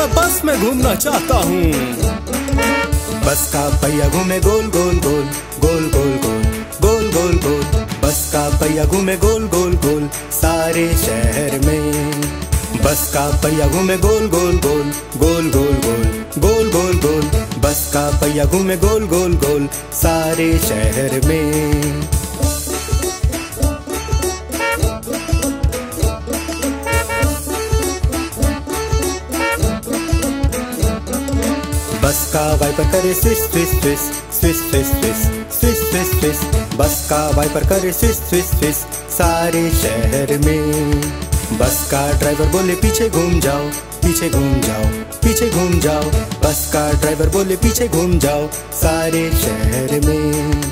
मैं बस में घूमना चाहता हूँ बस का पहिया घूमे गोल गोल गोल गोल गोल गोल गोल गोल गोल बस का पहिया घूमे गोल गोल गोल सारे शहर में बस का पहिया घूमे गोल गोल गोल गोल गोल गोल गोल गोल गोल बस का पहिया घूमे गोल गोल गोल सारे शहर में का वाइपर करे स्विस बस का वाइपर करे स्विस स्विस स्विस सारे शहर में। बस का ड्राइवर बोले, पीछे घूम जाओ, पीछे घूम जाओ, पीछे घूम जाओ। बस का ड्राइवर बोले, पीछे घूम जाओ, सारे शहर में।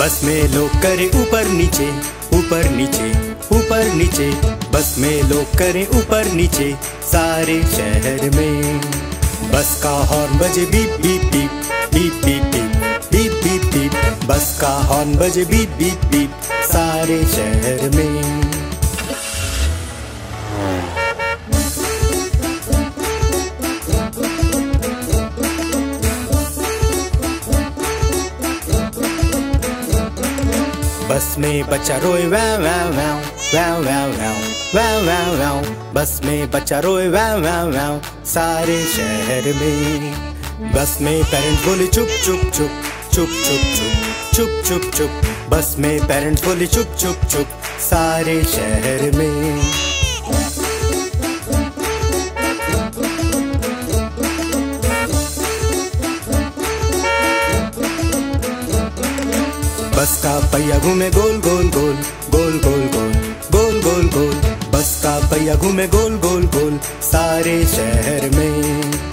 बस में लोग करे ऊपर नीचे ऊपर नीचे ऊपर नीचे। बस में लोग करे ऊपर नीचे, सारे शहर में। बस का हॉर्न बजे beep beep beep beep beep beep beep beep beep. Bus का हॉर्न बजे बीप बीप बीप, सारे शहर में। में बच्चा रोए वैव वैव वैव वैव वैव वैव वैव वैव बस में बच्चा रोए वैव वैव वैव सारे शहर में बस में पेरेंट्स बोले चुप चुप चुप चुप चुप चुप चुप चुप चुप बस में पेरेंट्स बोले चुप चुप चुप सारे शहर में बस का पहिया घूमे गोल गोल गोल गोल गोल गोल गोल गोल गोल। बस का पहिया घूमे गोल गोल गोल, सारे शहर में।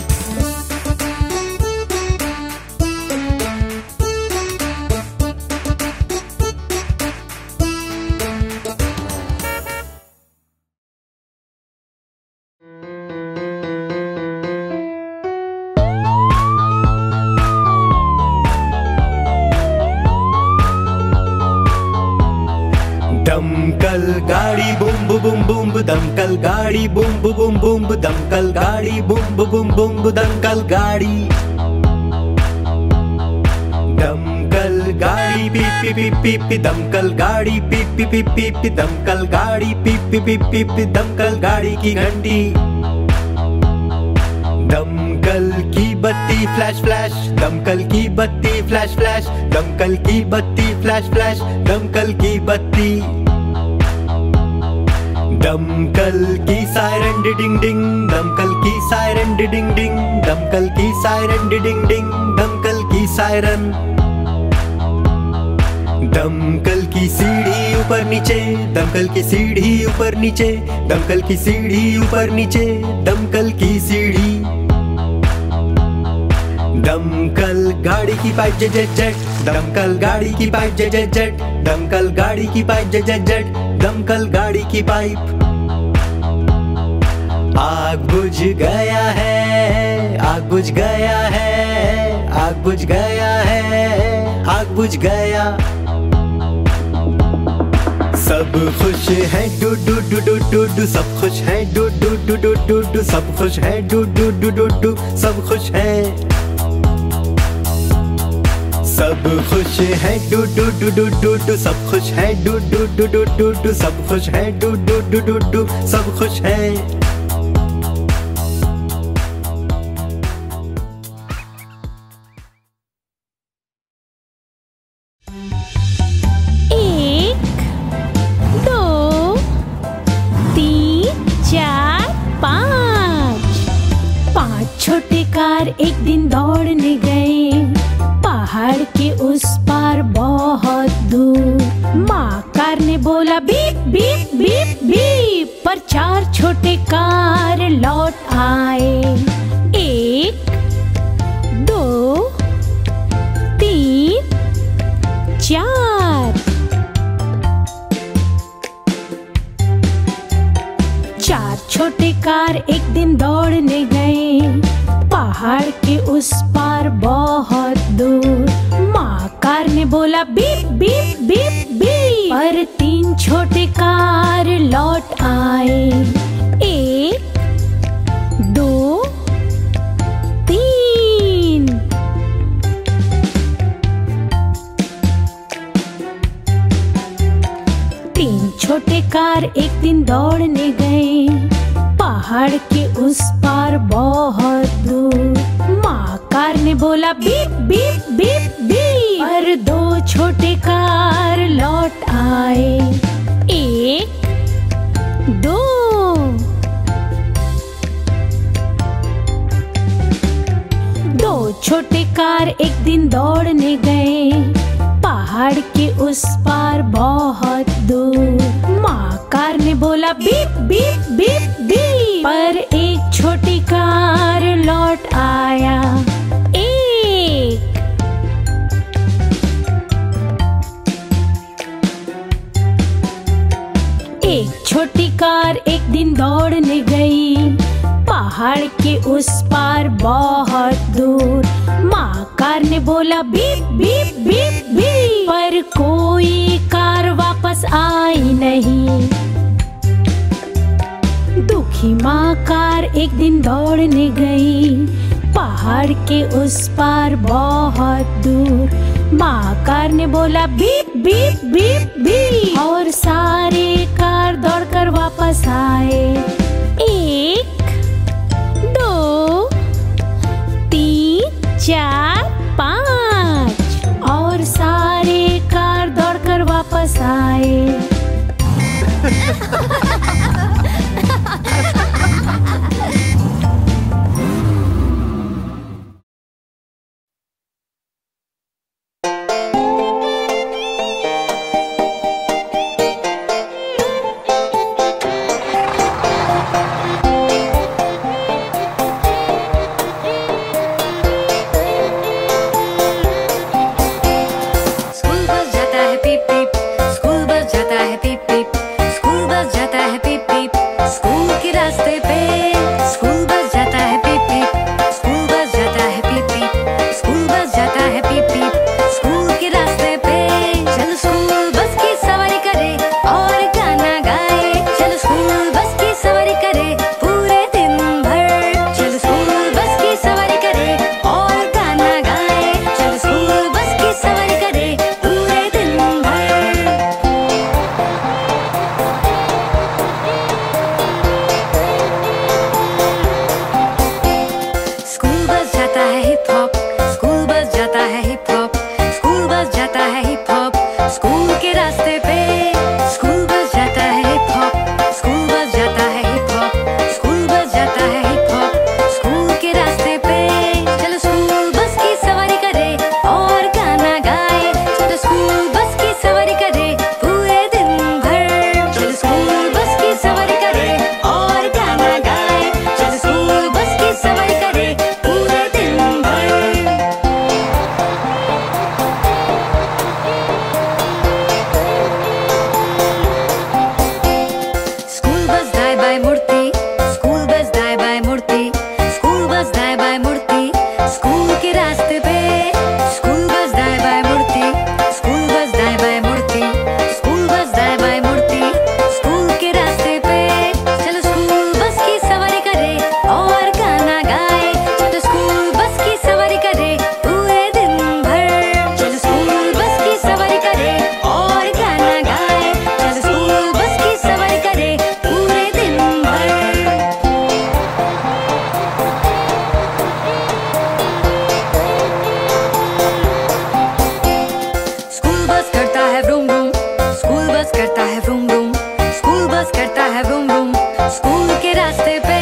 गाड़ी बुम बुम बुम दमकल गाड़ी बुम बुम बुम दमकल गाड़ी दमकल गाड़ी पी पी पी दमकल गाड़ी पी पी पी दमकल गाड़ी पी पी पी पी पी दमकल गाड़ी की घंटी दमकल की बत्ती फ्लैश फ्लैश दमकल की बत्ती फ्लैश फ्लैश दमकल की बत्ती फ्लैश फ्लैश दमकल की बत्ती दमकल की सायरन डिडिंग डिंग दमकल की सायरन डिडिंग डिंग दमकल की सायरन डिडिंग डिंग दमकल की सायरन दमकल की सीढ़ी ऊपर नीचे दमकल की सीढ़ी ऊपर नीचे दमकल की सीढ़ी ऊपर नीचे दमकल की सीढ़ी दमकल गाड़ी की पाइप जेट जेट दमकल गाड़ी की पाइप जेट जेट दमकल गाड़ी की पाइप जेट जेट दमकल गाड़ी की पाइप आग बुझ गया है आग बुझ गया है आग बुझ गया है आग बुझ गया सब खुश है डू डू डू डू डू डू सब खुश है डू डू डू डू डू डू सब खुश है डू डू डू डू डू सब खुश है सब खुश है डू डू डू डू डू डू सब खुश है डू डू डू डू डू डू सब खुश है डू डू डू डू डू सब खुश है उस पार बहुत दूर। माँ कार ने बोला, बीप बीप बीप बीप। पर तीन छोटे कार लौट आए। एक, दो, तीन। तीन छोटे कार एक दिन दौड़ने गए। पहाड़ के उस पार बहुत दूर। माँ कार ने बोला, बीप बीप बीप बीप। और दो छोटे कार लौट आए। एक, दो। दो छोटे कार एक दिन दौड़ने गए। पहाड़ के उस पार बहुत दूर। माँ कार ने बोला, बीप बीप बीप बीप। पर एक छोटी कार लौट आया। एक। एक छोटी कार एक दिन दौड़ने गई। पहाड़ के उस पार बहुत दूर। माँ कार ने बोला, बीप बीप बीप बीप। पर कोई कार वापस आई नहीं। दुखी माँ कार एक दिन दौड़ने गई। पहाड़ के उस पार बहुत दूर। माँ कार ने बोला बीप बीप बीप बीप और सारे कार दौड़कर वापस आए। एक, दो, तीन, चार, पाँच। और सारे कार दौड़कर वापस आए। esperaste. Pero...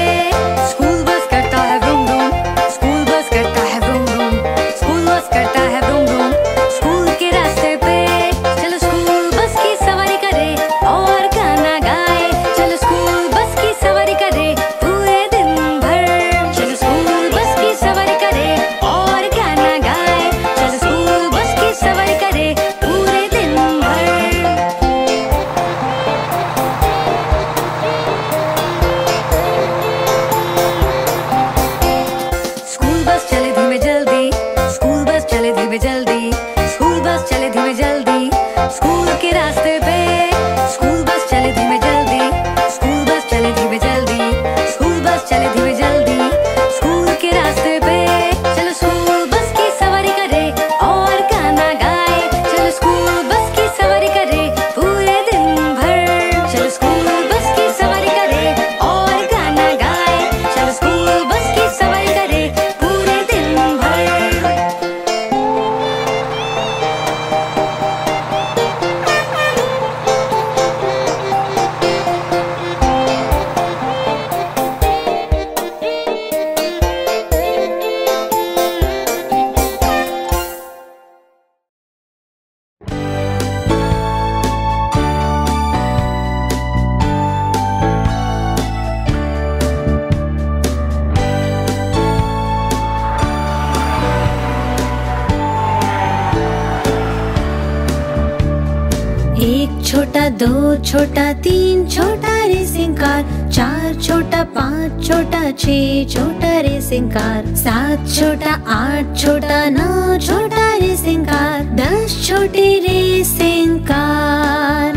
दो छोटा, तीन छोटा रेसिंग कार चार छोटा, पाँच छोटा, छ छोटा रेसिंग कार सात छोटा, आठ छोटा, नौ छोटा रेसिंग कार दस छोटे रेसिंग कार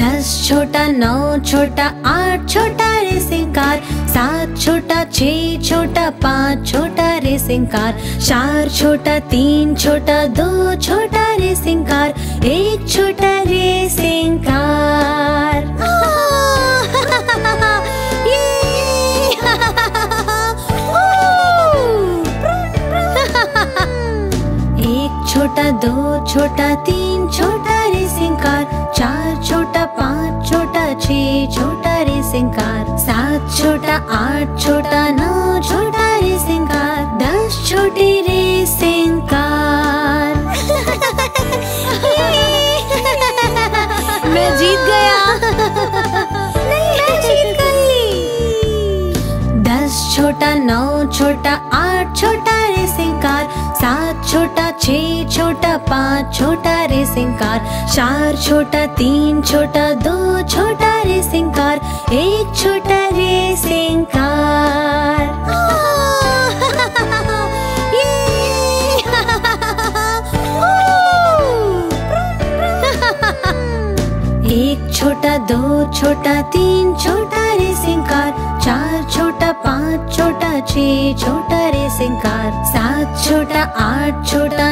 दस छोटा, नौ छोटा, आठ छोटा रेसिंग कार सात छोटा छ छोटा, पाँच छोटा रेसिंग कार चार छोटा, तीन छोटा, दो छोटा रेसिंग कार एक छोटा रेसिंग कार दो छोटा, तीन छोटा रेसिंग कार चार छोटा, पाँच छोटा, छ छोटा रेसिंग कार सात छोटा, आठ छोटा, नौ छोटा रेसिंग कार दस छोटे रेसिंग छोटा नौ, छोटा आठ, छोटा रेसिंग कार सात, छोटा छ छोटा पाँच, छोटा रेसिंग कार चार, छोटा तीन, छोटा दो, छोटा रेसिंग कार एक छोटा रेसिंग कार एक छोटा दो, छोटा तीन, छोटा छोटा रेसिंग कार सात छोटा आठ छोटा